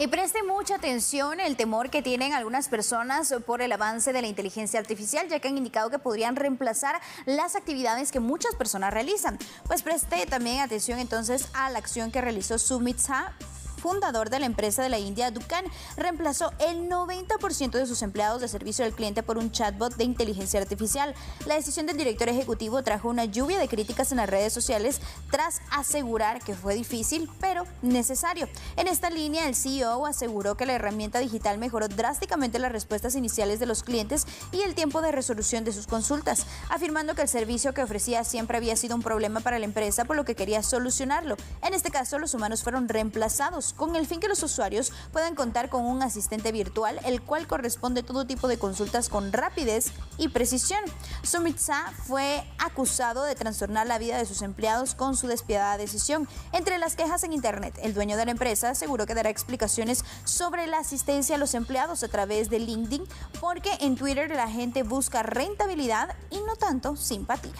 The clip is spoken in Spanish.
Y preste mucha atención el temor que tienen algunas personas por el avance de la inteligencia artificial, ya que han indicado que podrían reemplazar las actividades que muchas personas realizan. Pues preste también atención entonces a la acción que realizó Sumitsa fundador de la empresa de la India, Dukan, reemplazó el 90% de sus empleados de servicio al cliente por un chatbot de inteligencia artificial. La decisión del director ejecutivo trajo una lluvia de críticas en las redes sociales tras asegurar que fue difícil, pero necesario. En esta línea, el CEO aseguró que la herramienta digital mejoró drásticamente las respuestas iniciales de los clientes y el tiempo de resolución de sus consultas, afirmando que el servicio que ofrecía siempre había sido un problema para la empresa, por lo que quería solucionarlo. En este caso, los humanos fueron reemplazados con el fin que los usuarios puedan contar con un asistente virtual, el cual corresponde todo tipo de consultas con rapidez y precisión. Sumitsa fue acusado de trastornar la vida de sus empleados con su despiadada decisión. Entre las quejas en Internet, el dueño de la empresa aseguró que dará explicaciones sobre la asistencia a los empleados a través de LinkedIn, porque en Twitter la gente busca rentabilidad y no tanto simpatía.